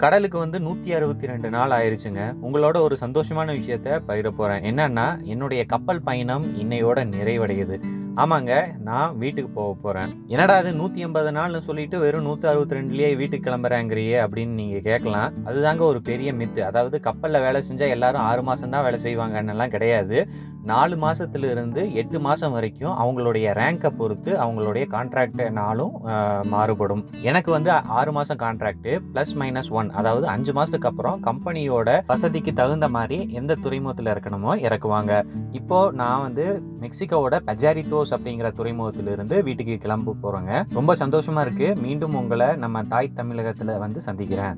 கடலுக்கு வந்து நூற்றி அறுபத்தி ரெண்டு நாள் ஆயிருச்சுங்க. உங்களோட ஒரு சந்தோஷமான விஷயத்த பகிர போகிறேன் என்னன்னா என்னுடைய கப்பல் பயணம் இன்னையோட நிறைவடையுது. ஆமாங்க நான் வீட்டுக்கு போக போகிறேன் என்னடா அது நூற்றி எண்பது நாள்னு சொல்லிட்டு வெறும் நூற்றி அறுபத்தி ரெண்டுலேயே வீட்டுக்கு கிளம்புறாங்கிறியே அப்படின்னு நீங்கள் கேட்கலாம். அதுதாங்க ஒரு பெரிய மித்து. அதாவது கப்பலில் வேலை செஞ்சால் எல்லாரும் ஆறு மாதம் தான் வேலை செய்வாங்கன்னெல்லாம் கிடையாது. நாலு மாதத்துலேருந்து எட்டு மாதம் வரைக்கும் அவங்களுடைய ரேங்கை பொறுத்து அவங்களுடைய கான்ட்ராக்ட் நாளும் மாறுபடும். எனக்கு வந்து ஆறு மாதம் கான்ட்ராக்ட் ப்ளஸ் மைனஸ் ஒன் அதாவது அஞ்சு மாதத்துக்கு அப்புறம் கம்பெனியோட வசதிக்கு தகுந்த மாதிரி எந்த துறைமுகத்தில் இறக்கணுமோ இறக்குவாங்க. இப்போது நான் வந்து மெக்சிகோவோட பஜாரித்தோஸ் அப்படிங்கிற துறைமுகத்திலிருந்து வீட்டுக்கு கிளம்ப போகிறோங்க ரொம்ப சந்தோஷமா இருக்கு. மீண்டும் உங்களை நம்ம தாய் தமிழகத்தில் வந்து சந்திக்கிறேன்.